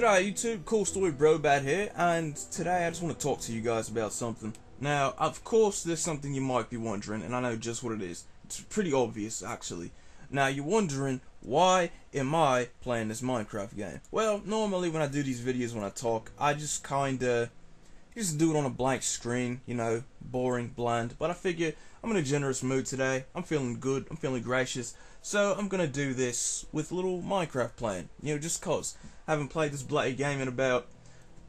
G'day YouTube, Cool Story Brobat here, and today I just want to talk to you guys about something. Now, of course, there's something you might be wondering, and I know just what it is. It's pretty obvious, actually. Now, you're wondering, why am I playing this Minecraft game? Well, normally when I do these videos, when I talk, I just kinda, just do it on a blank screen, you know, boring, bland, but I figure I'm in a generous mood today, I'm feeling good, I'm feeling gracious, so I'm gonna do this with little Minecraft playing, you know, just cause. Haven't played this bloody game in about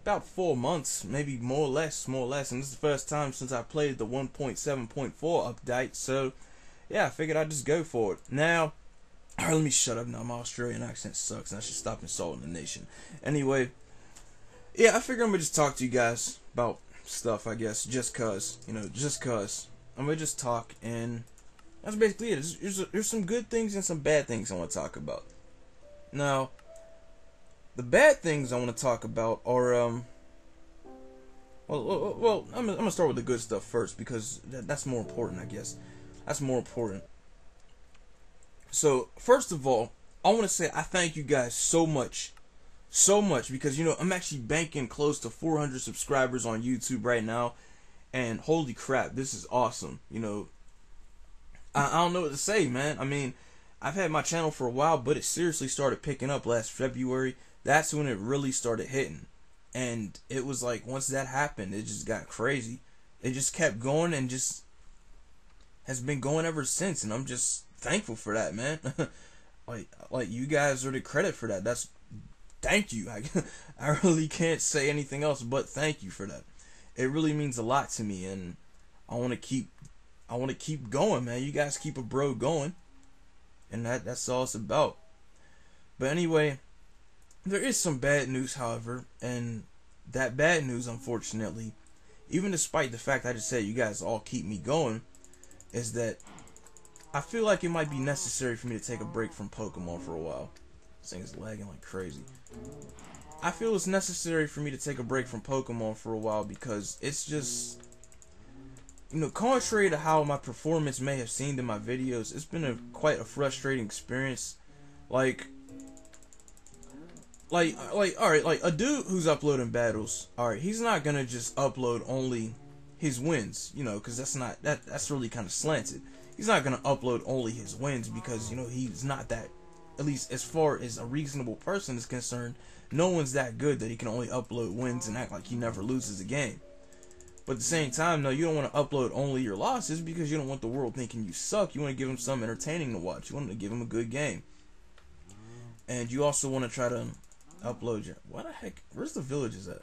about four months, maybe more or less, more or less, and this is the first time since I played the 1.7.4 update, so yeah, I figured I'd just go for it. Now, alright, let me shut up now, my Australian accent sucks, and I should stop insulting the nation. Anyway, yeah, I figure I'm gonna just talk to you guys about stuff, I guess, just cause, you know, just cause. I'm gonna just talk and that's basically it. There's, there's, there's some good things and some bad things I want to talk about. Now, the bad things I want to talk about are um. Well, well, I'm, I'm gonna start with the good stuff first because that, that's more important, I guess. That's more important. So, first of all, I want to say I thank you guys so much, so much because you know I'm actually banking close to 400 subscribers on YouTube right now, and holy crap, this is awesome. You know, I, I don't know what to say, man. I mean, I've had my channel for a while, but it seriously started picking up last February. That's when it really started hitting. And it was like once that happened, it just got crazy. It just kept going and just has been going ever since and I'm just thankful for that, man. like like you guys are the credit for that. That's thank you. I I really can't say anything else but thank you for that. It really means a lot to me and I want to keep I want to keep going, man. You guys keep a bro going. And that that's all it's about. But anyway, there is some bad news, however, and that bad news, unfortunately, even despite the fact I just said you guys all keep me going, is that I feel like it might be necessary for me to take a break from Pokemon for a while. This thing is lagging like crazy. I feel it's necessary for me to take a break from Pokemon for a while because it's just you know, contrary to how my performance may have seemed in my videos, it's been a quite a frustrating experience. Like, like, like, all right, like a dude who's uploading battles, all right, he's not gonna just upload only his wins, you know, because that's not that that's really kind of slanted. He's not gonna upload only his wins because you know he's not that. At least as far as a reasonable person is concerned, no one's that good that he can only upload wins and act like he never loses a game. But at the same time, no, you don't want to upload only your losses because you don't want the world thinking you suck. You want to give them something entertaining to watch. You want to give them a good game. And you also want to try to upload your. What the heck? Where's the villages at?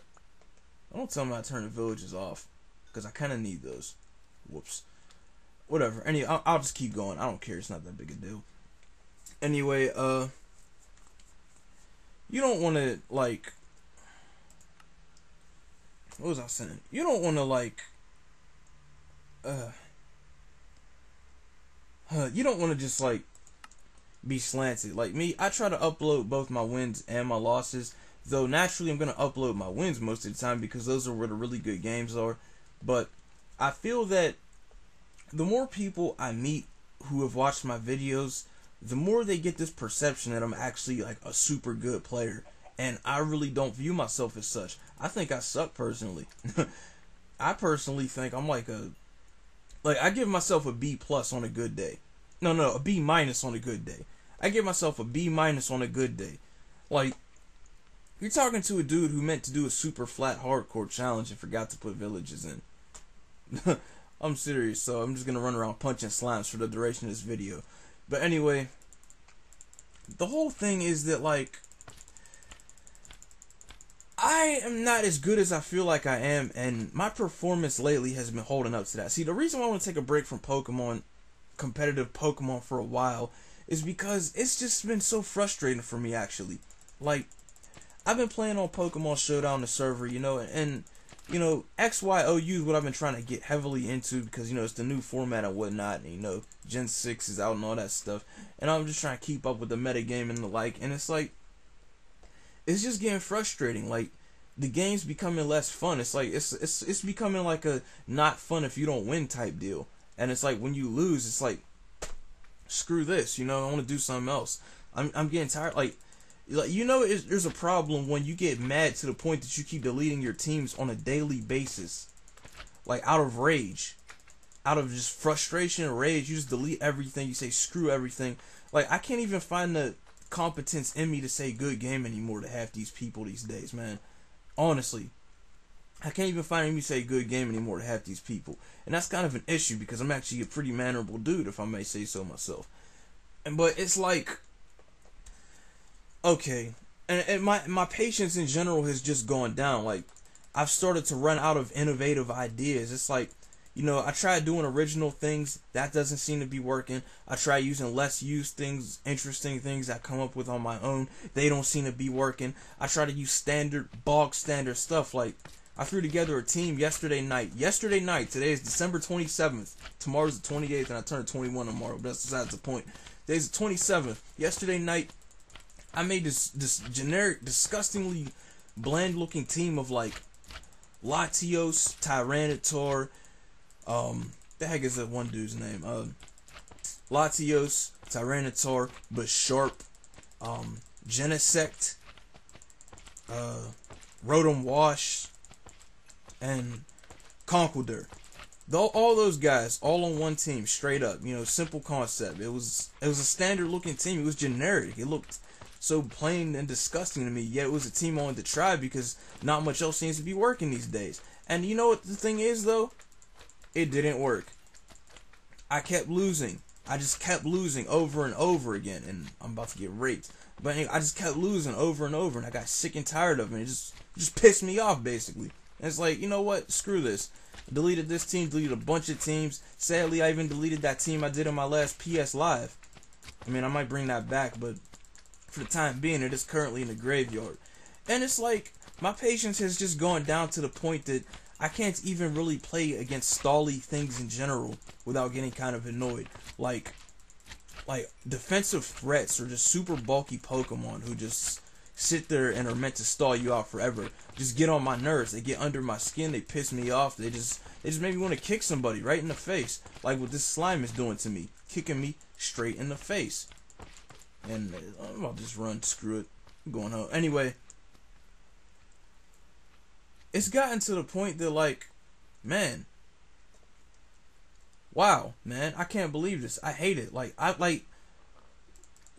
I don't tell me I turn the villages off. Because I kind of need those. Whoops. Whatever. Anyway, I'll, I'll just keep going. I don't care. It's not that big a deal. Anyway, uh. You don't want to, like, what was I saying? You don't want to like, uh, uh, you don't want to just like be slanted. Like me, I try to upload both my wins and my losses. Though naturally, I'm gonna upload my wins most of the time because those are where the really good games are. But I feel that the more people I meet who have watched my videos, the more they get this perception that I'm actually like a super good player and I really don't view myself as such. I think I suck personally. I personally think I'm like a like I give myself a B plus on a good day. No, no, a B minus on a good day. I give myself a B minus on a good day. Like you're talking to a dude who meant to do a super flat hardcore challenge and forgot to put villages in. I'm serious, so I'm just gonna run around punching slimes for the duration of this video. But anyway, the whole thing is that like I am not as good as I feel like I am, and my performance lately has been holding up to that. See, the reason why I want to take a break from Pokemon, competitive Pokemon for a while, is because it's just been so frustrating for me, actually. Like, I've been playing on Pokemon Showdown, the server, you know, and, you know, XY OU is what I've been trying to get heavily into because, you know, it's the new format and whatnot, and, you know, Gen 6 is out and all that stuff, and I'm just trying to keep up with the metagame and the like, and it's like, it's just getting frustrating. Like the game's becoming less fun. It's like it's it's it's becoming like a not fun if you don't win type deal. And it's like when you lose, it's like screw this, you know, I want to do something else. I'm I'm getting tired like like you know there's a problem when you get mad to the point that you keep deleting your teams on a daily basis. Like out of rage. Out of just frustration and rage you just delete everything you say screw everything. Like i can't even find the competence in me to say good game anymore to half these people these days man. Honestly i can't even find me say good game anymore to half these people and that's kind of an issue because i'm actually a pretty mannerable dude if i may say so myself and but it's like okay, and, and my my patience in general has just gone down. Like I've started to run out of innovative ideas. It's like you know, I tried doing original things. That doesn't seem to be working. I try using less used things, interesting things I come up with on my own. They don't seem to be working. I try to use standard, bog standard stuff. Like, I threw together a team yesterday night. Yesterday night, today is December 27th. Tomorrow's the 28th, and I turn 21 tomorrow. But that's besides the point. Today's the 27th. Yesterday night, I made this this generic, disgustingly bland looking team of like Latios, Tyranitar, um, the heck is that one dude's name? Uh, Latios, Tyranitar, Bisharp, um, Genesect, uh, Rotom Wash, and Conkeldurr. Though all those guys all on one team, straight up, you know, simple concept. It was it was a standard looking team. It was generic. It looked so plain and disgusting to me. Yet it was a team I wanted to try because not much else seems to be working these days. And you know what the thing is though? It didn't work. I kept losing. I just kept losing over and over again, and I'm about to get raped. But anyway, I just kept losing over and over, and I got sick and tired of it. It just just pissed me off basically. And it's like, you know what? Screw this. Deleted this team, deleted a bunch of teams. Sadly, I even deleted that team I did on my last PS Live. I mean, I might bring that back, but for the time being, it is currently in the graveyard. And it's like my patience has just gone down to the point that I can't even really play against stally things in general without getting kind of annoyed. Like like defensive threats or just super bulky Pokemon who just sit there and are meant to stall you out forever. Just get on my nerves. They get under my skin. They piss me off. They just they just make me want to kick somebody right in the face. Like what this slime is doing to me, kicking me straight in the face. And uh, I'll just run. Screw it. I'm going home. Anyway, it's gotten to the point that, like, man, wow, man, I can't believe this. I hate it. Like, I like,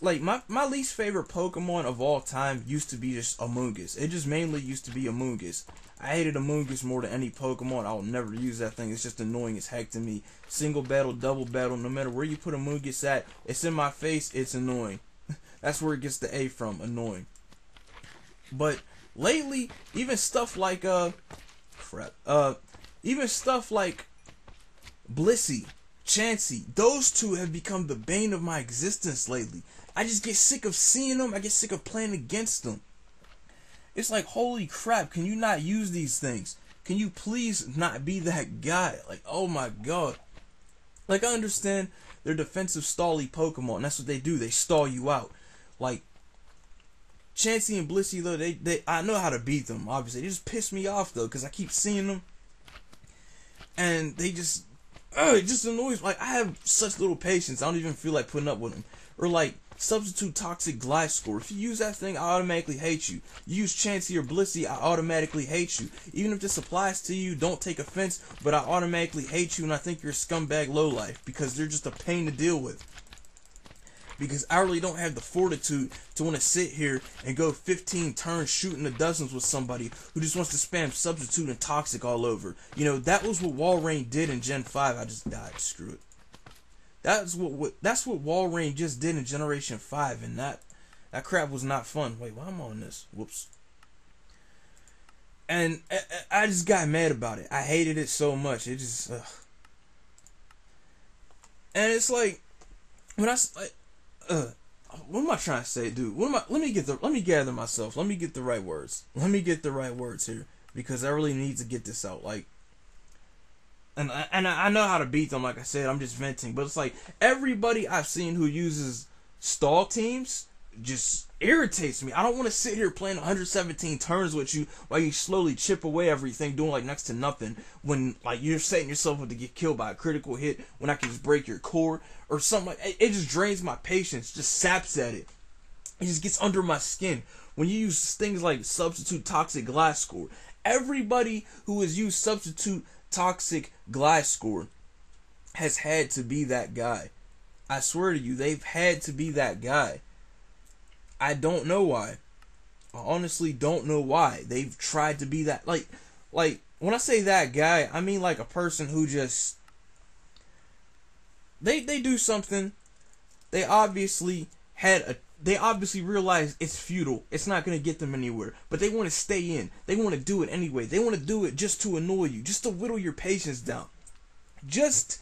like my my least favorite Pokemon of all time used to be just Amoonguss. It just mainly used to be Amoonguss. I hated Amoonguss more than any Pokemon. I will never use that thing. It's just annoying as heck to me. Single battle, double battle, no matter where you put Amoonguss at, it's in my face. It's annoying. That's where it gets the A from, annoying. But lately, even stuff like uh crap. Uh even stuff like Blissey, Chansey, those two have become the bane of my existence lately. I just get sick of seeing them. I get sick of playing against them. It's like, holy crap, can you not use these things? Can you please not be that guy? Like, oh my god. Like, I understand they're defensive stally Pokemon. That's what they do. They stall you out. Like Chansey and Blissey though, they they I know how to beat them. Obviously, they just piss me off though because I keep seeing them, and they just uh, it just annoys. Like I have such little patience. I don't even feel like putting up with them. Or like substitute toxic Gliscor. If you use that thing, I automatically hate you. you use Chansey or Blissey, I automatically hate you. Even if this applies to you, don't take offense, but I automatically hate you and I think you're a scumbag lowlife because they're just a pain to deal with because I really don't have the fortitude to want to sit here and go 15 turns shooting the dozens with somebody who just wants to spam substitute and toxic all over. You know, that was what Walrein did in Gen 5. I just died. Screw it. That's what, what that's what Walrein just did in Generation 5 and that that crap was not fun. Wait, why am I on this? Whoops. And I, I just got mad about it. I hated it so much. It just ugh. And it's like when I like, uh, what am I trying to say, dude? What am I? Let me get the. Let me gather myself. Let me get the right words. Let me get the right words here because I really need to get this out. Like, and and I know how to beat them. Like I said, I'm just venting, but it's like everybody I've seen who uses stall teams just irritates me. I don't want to sit here playing 117 turns with you while you slowly chip away everything, doing like next to nothing. When like you're setting yourself up to get killed by a critical hit, when I can just break your core or something. Like, it, it just drains my patience, just saps at it. It just gets under my skin when you use things like substitute toxic Gliscor. Everybody who has used substitute toxic Gliscor has had to be that guy. I swear to you, they've had to be that guy. I don't know why. I honestly don't know why. They've tried to be that like like when I say that guy, I mean like a person who just they they do something. They obviously had a they obviously realize it's futile. It's not going to get them anywhere. But they want to stay in. They want to do it anyway. They want to do it just to annoy you, just to whittle your patience down. Just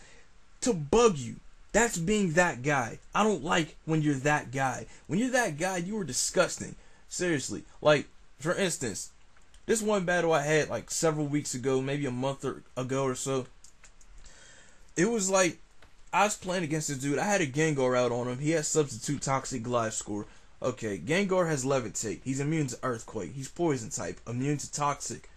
to bug you. That's being that guy. I don't like when you're that guy. When you're that guy, you are disgusting. Seriously. Like, for instance, this one battle I had like several weeks ago, maybe a month or ago or so. It was like I was playing against this dude. I had a Gengar out on him. He has substitute toxic Gliscor. Okay, Gengar has levitate. He's immune to earthquake. He's poison type, immune to toxic.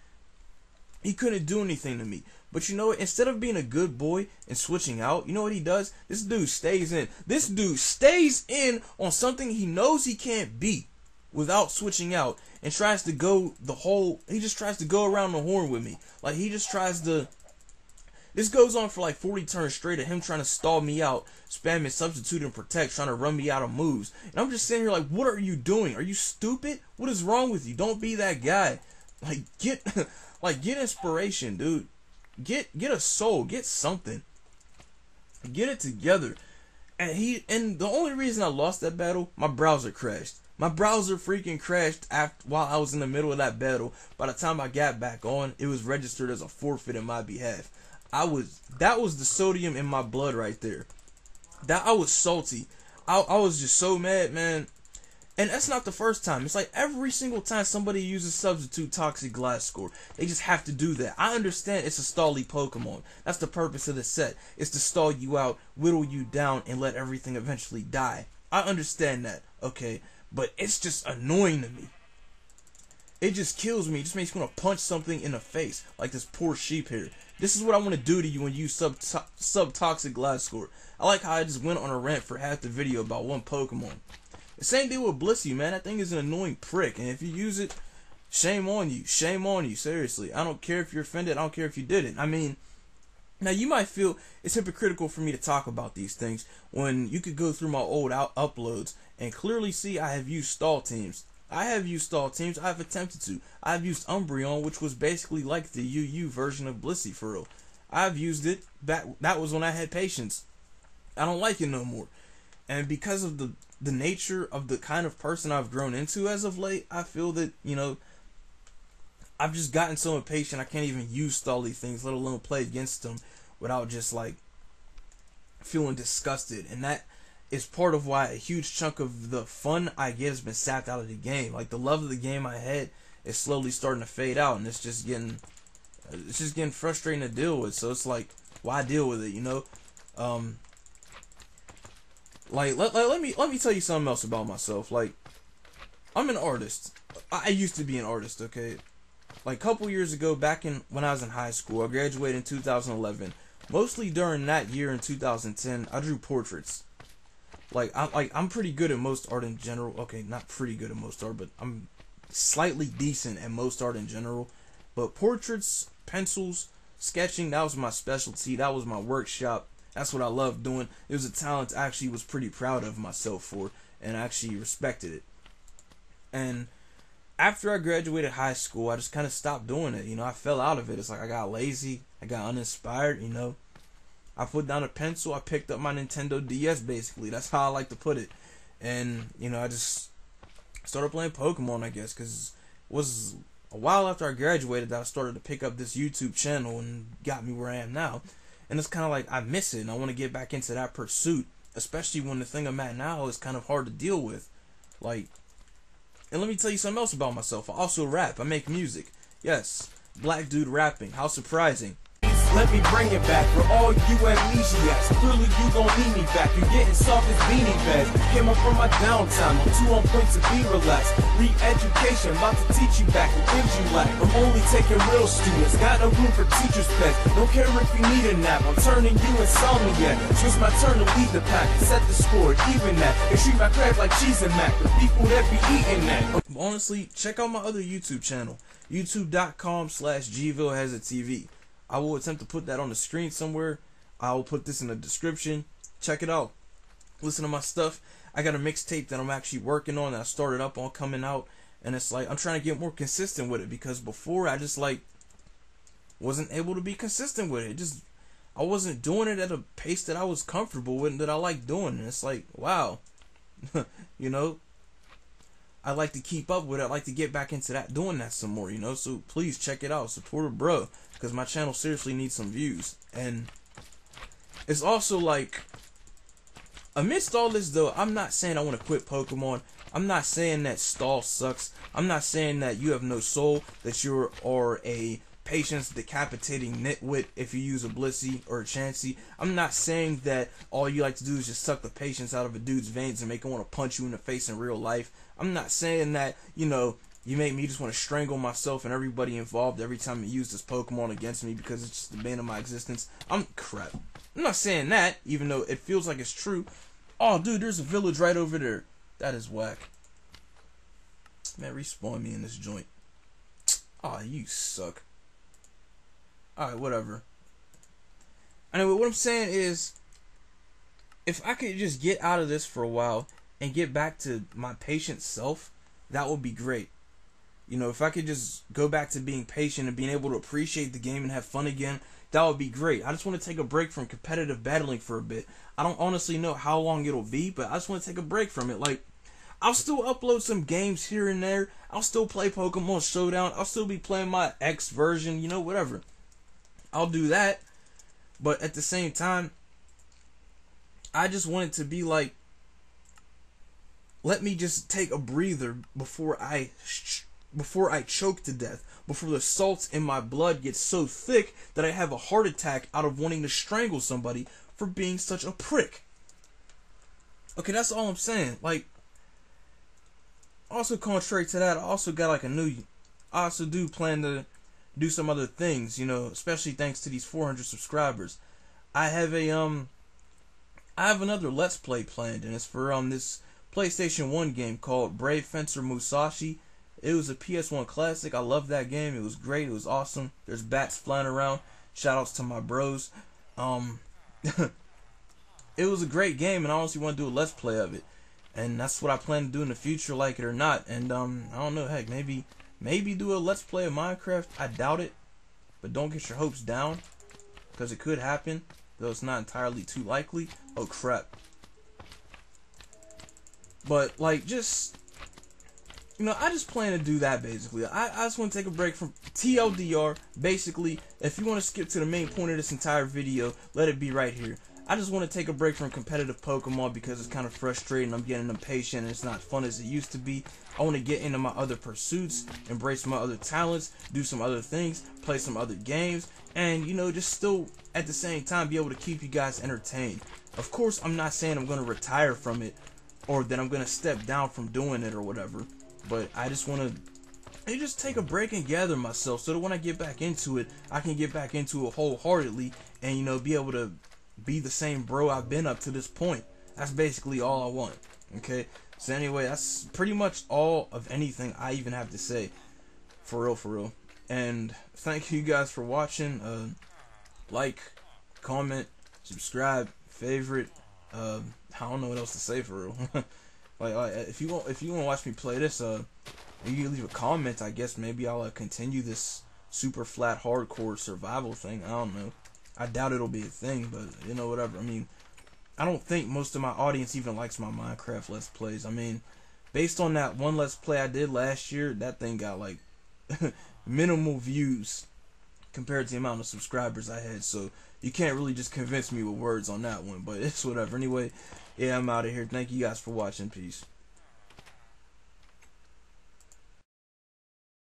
He couldn't do anything to me. But you know what? Instead of being a good boy and switching out, you know what he does? This dude stays in. This dude stays in on something he knows he can't beat without switching out and tries to go the whole he just tries to go around the horn with me. Like he just tries to this goes on for like 40 turns straight of him trying to stall me out, spamming substitute and protect, trying to run me out of moves. And I'm just sitting here like, what are you doing? Are you stupid? What is wrong with you? Don't be that guy. Like get like get inspiration, dude. Get get a soul, get something. Get it together. And he and the only reason I lost that battle, my browser crashed. My browser freaking crashed after while I was in the middle of that battle. By the time I got back on, it was registered as a forfeit in my behalf. I was that was the sodium in my blood right there. That I was salty. I, I was just so mad, man. And that's not the first time. It's like every single time somebody uses substitute toxic Gliscor, they just have to do that. I understand it's a stally Pokemon. That's the purpose of the set. It's to stall you out, whittle you down, and let everything eventually die. I understand that, okay? But it's just annoying to me. It just kills me. It just makes me want to punch something in the face, like this poor sheep here. This is what I want to do to you when you sub sub toxic Gliscor. I like how I just went on a rant for half the video about one Pokemon. The same deal with Blissey, man. That thing is an annoying prick, and if you use it, shame on you. Shame on you. Seriously, I don't care if you're offended. I don't care if you did it. I mean, now you might feel it's hypocritical for me to talk about these things when you could go through my old out uploads and clearly see I have used stall teams. I have used stall teams. I've attempted to. I've used Umbreon, which was basically like the UU version of Blissey for real. I've used it. That that was when I had patience. I don't like it no more. And because of the the nature of the kind of person I've grown into as of late, I feel that you know I've just gotten so impatient I can't even use stally things, let alone play against them without just like feeling disgusted. And that is part of why a huge chunk of the fun I get has been sapped out of the game. Like the love of the game I had is slowly starting to fade out, and it's just getting it's just getting frustrating to deal with. So it's like, why deal with it? You know, um, like let, let, let me let me tell you something else about myself. Like, I'm an artist. I used to be an artist. Okay, like a couple years ago, back in when I was in high school, I graduated in 2011. Mostly during that year in 2010, I drew portraits like I'm like I'm pretty good at most art in general. Okay, not pretty good at most art, but I'm slightly decent at most art in general. But portraits, pencils, sketching, that was my specialty. That was my workshop. That's what I loved doing. It was a talent I actually was pretty proud of myself for and I actually respected it. And after I graduated high school, I just kind of stopped doing it. You know, I fell out of it. It's like I got lazy, I got uninspired, you know. I put down a pencil. I picked up my Nintendo DS. Basically, that's how I like to put it. And you know, I just started playing Pokemon. I guess because it was a while after I graduated that I started to pick up this YouTube channel and got me where I am now. And it's kind of like I miss it, and I want to get back into that pursuit, especially when the thing I'm at now is kind of hard to deal with. Like, and let me tell you something else about myself. I also rap. I make music. Yes, black dude rapping. How surprising. Let me bring it back for all you amnesiacs. Clearly you gon' need me back. You getting soft as beanie bags. Came up from my downtime. I'm too on point to be relaxed. Re-education, about to teach you back what gives you lack. I'm only taking real students. Got no room for teachers' pets. Don't care if you need a nap. I'm turning you insomniac. So it's my turn to lead the pack. Set the score, even that. And treat my craft like cheese and mac. The people that be eating that. Honestly, check out my other YouTube channel. YouTube.com slash Gville has a TV. I will attempt to put that on the screen somewhere. I will put this in the description. Check it out. Listen to my stuff. I got a mixtape that I'm actually working on that I started up on coming out. And it's like I'm trying to get more consistent with it because before I just like wasn't able to be consistent with it. Just I wasn't doing it at a pace that I was comfortable with and that I like doing. And it's like, wow. you know, I like to keep up with it. I like to get back into that, doing that some more, you know. So please check it out, support a bro, because my channel seriously needs some views. And it's also like, amidst all this though, I'm not saying I want to quit Pokemon. I'm not saying that stall sucks. I'm not saying that you have no soul, that you are a patience decapitating nitwit if you use a Blissey or a Chansey. I'm not saying that all you like to do is just suck the patience out of a dude's veins and make him want to punch you in the face in real life. I'm not saying that, you know, you make me just want to strangle myself and everybody involved every time you use this Pokemon against me because it's just the bane of my existence. I'm crap. I'm not saying that, even though it feels like it's true. Oh, dude, there's a village right over there. That is whack. Man, respawn me in this joint. Oh, you suck. Alright, whatever. Anyway, what I'm saying is, if I could just get out of this for a while and get back to my patient self, that would be great. You know, if I could just go back to being patient and being able to appreciate the game and have fun again, that would be great. I just want to take a break from competitive battling for a bit. I don't honestly know how long it'll be, but I just want to take a break from it. Like, I'll still upload some games here and there. I'll still play Pokemon Showdown. I'll still be playing my X version, you know, whatever. I'll do that. But at the same time, I just want it to be like let me just take a breather before I sh- before I choke to death, before the salts in my blood get so thick that I have a heart attack out of wanting to strangle somebody for being such a prick. Okay, that's all I'm saying. Like also contrary to that, I also got like a new I also do plan to do some other things, you know, especially thanks to these 400 subscribers. I have a um I have another let's play planned and it's for um this PlayStation 1 game called Brave Fencer Musashi. It was a PS1 classic. I love that game. It was great. It was awesome. There's bats flying around. Shoutouts to my bros. Um it was a great game and I honestly want to do a let's play of it. And that's what I plan to do in the future, like it or not. And um I don't know, heck, maybe maybe do a let's play of Minecraft. I doubt it. But don't get your hopes down. Because it could happen. Though it's not entirely too likely. Oh crap. But like just you know, I just plan to do that basically. I, I just want to take a break from TLDR. Basically, if you want to skip to the main point of this entire video, let it be right here. I just want to take a break from competitive Pokemon because it's kind of frustrating. I'm getting impatient and it's not fun as it used to be. I want to get into my other pursuits, embrace my other talents, do some other things, play some other games, and you know, just still at the same time be able to keep you guys entertained. Of course, I'm not saying I'm going to retire from it or that I'm going to step down from doing it or whatever, but I just want to just take a break and gather myself so that when I get back into it, I can get back into it wholeheartedly and you know be able to be the same bro I've been up to this point. That's basically all I want. Okay? So anyway, that's pretty much all of anything I even have to say. For real, for real. And thank you guys for watching. Uh, like, comment, subscribe, favorite. Uh, I don't know what else to say for real. like, like, if you want, if you want to watch me play this, uh, you leave a comment. I guess maybe I'll uh, continue this super flat hardcore survival thing. I don't know. I doubt it'll be a thing, but you know, whatever. I mean, I don't think most of my audience even likes my Minecraft Let's Plays. I mean, based on that one Let's Play I did last year, that thing got like minimal views compared to the amount of subscribers I had. So you can't really just convince me with words on that one, but it's whatever. Anyway, yeah, I'm out of here. Thank you guys for watching. Peace.